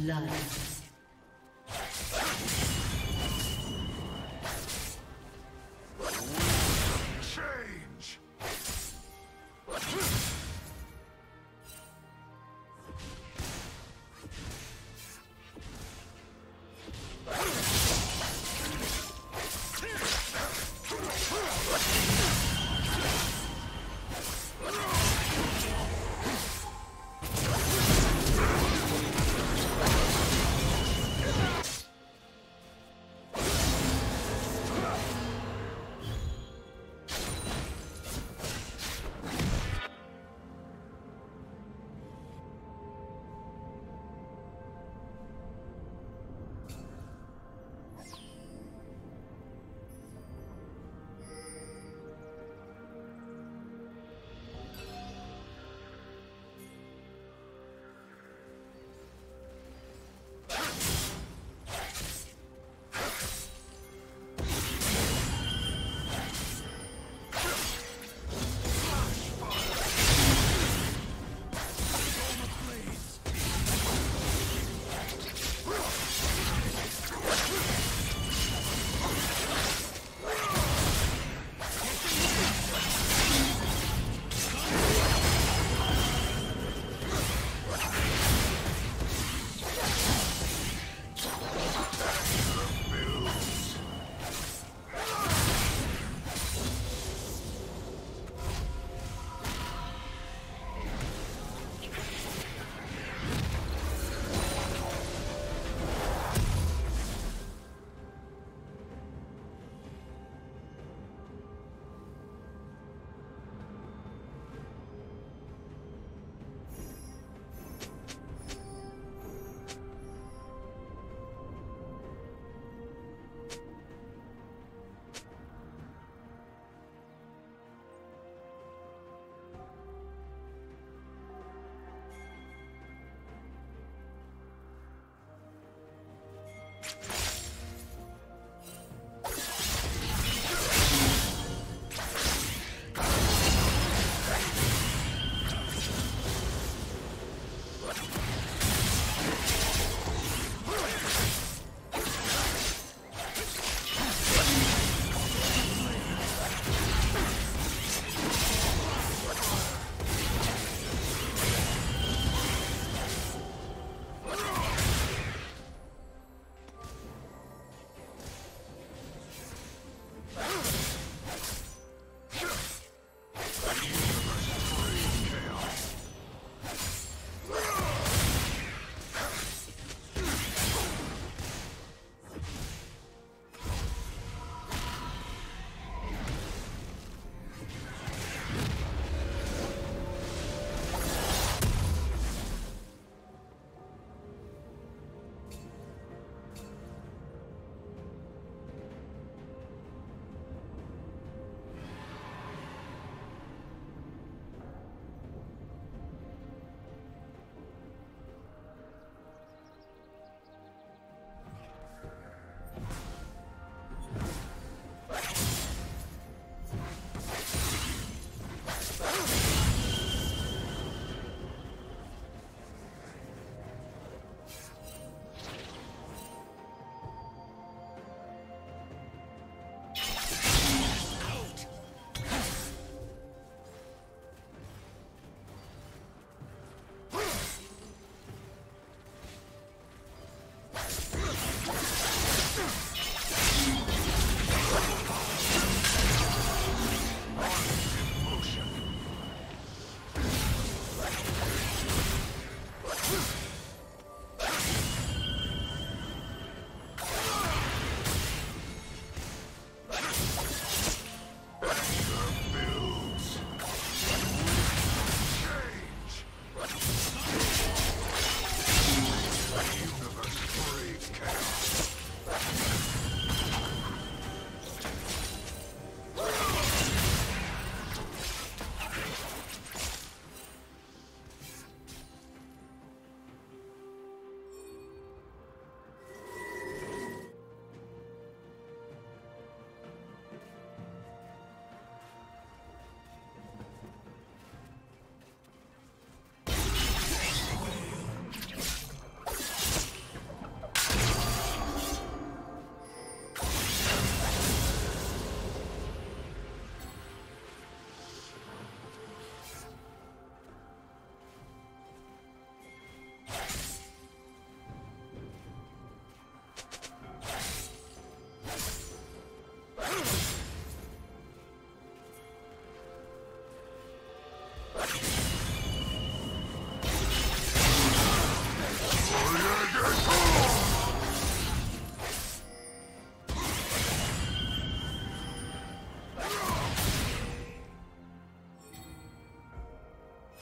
Blood.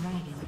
Dragon.